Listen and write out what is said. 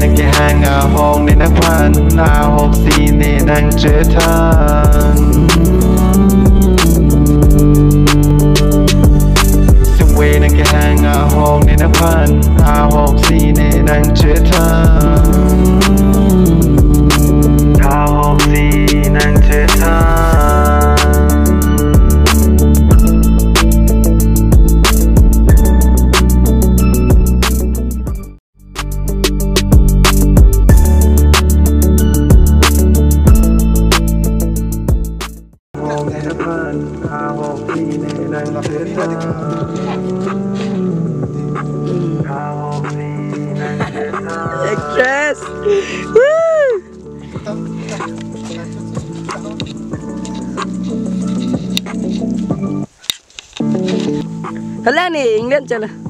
Đi nâng chạy hàng à hôn Đi nâng khoan à hôn Xì nì nâng chế thân Xung nâng chạy hàng à hôn Đi nâng khoan à hôn Xì nì nâng chế thân ทัน Express. Woo! Hala ni, England chala.